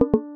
you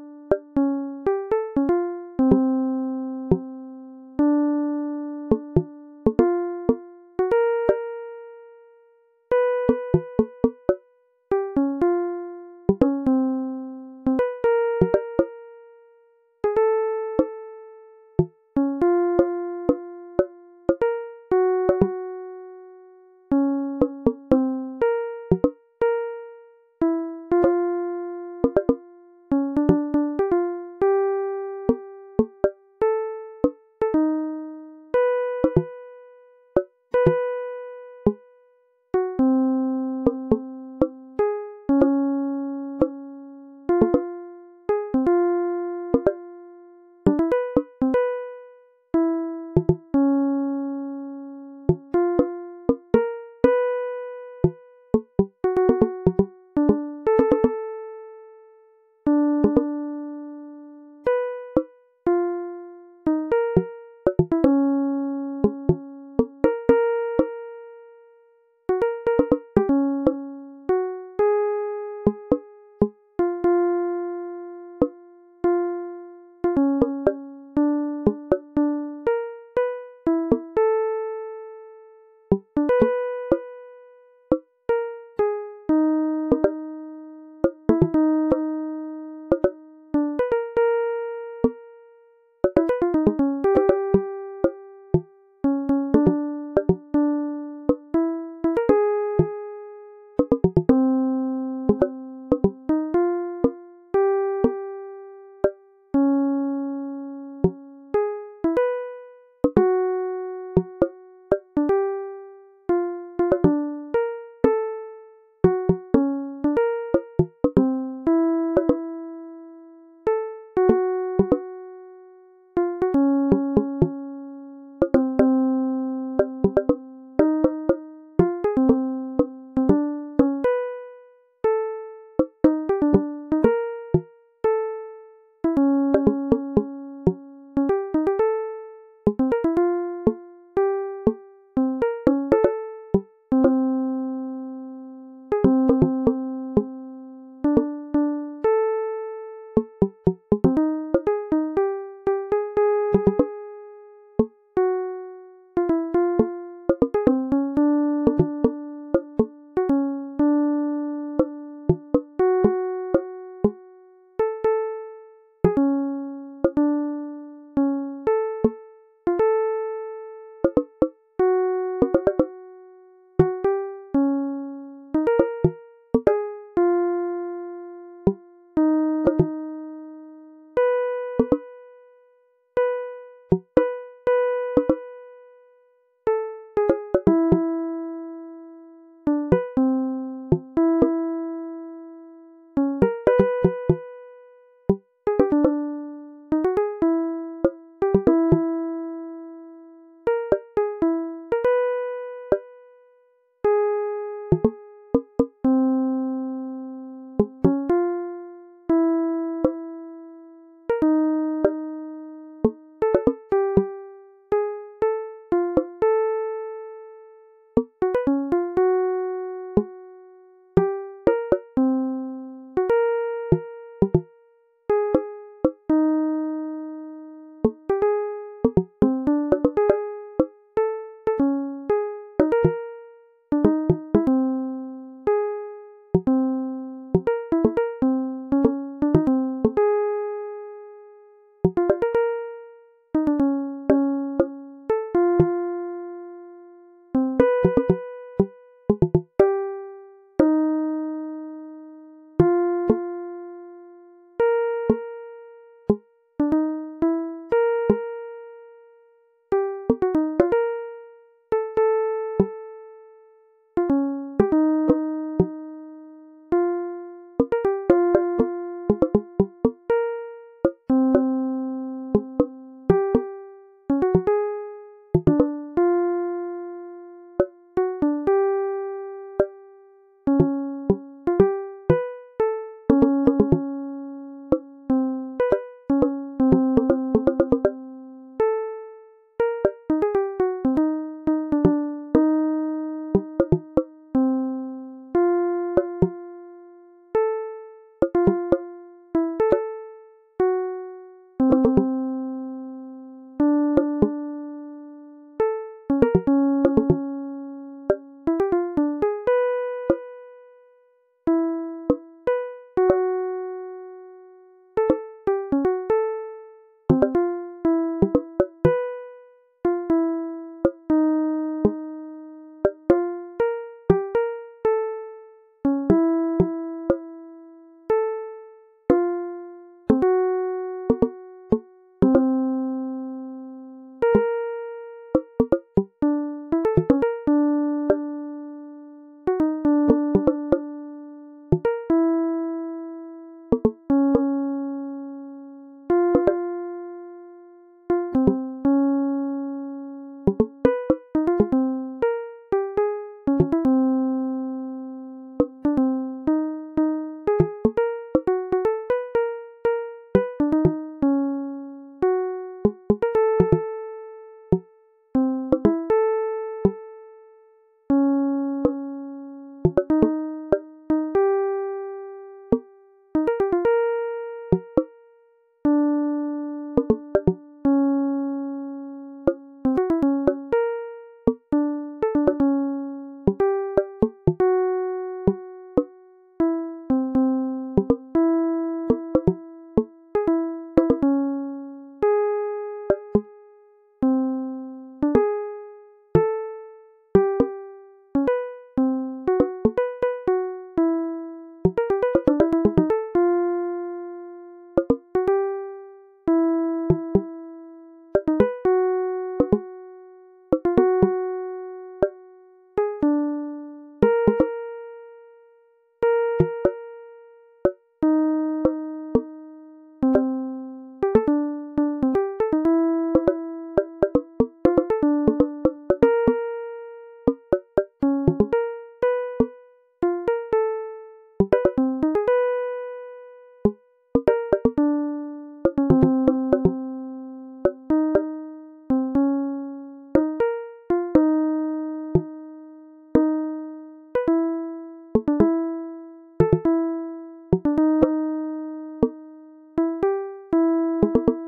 you you you you you you